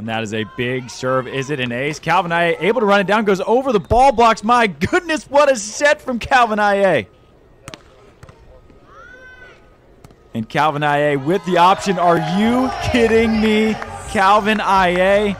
And that is a big serve. Is it an ace? Calvin Aye able to run it down, goes over the ball blocks. My goodness, what a set from Calvin Aye. And Calvin Aye with the option. Are you kidding me? Calvin Aye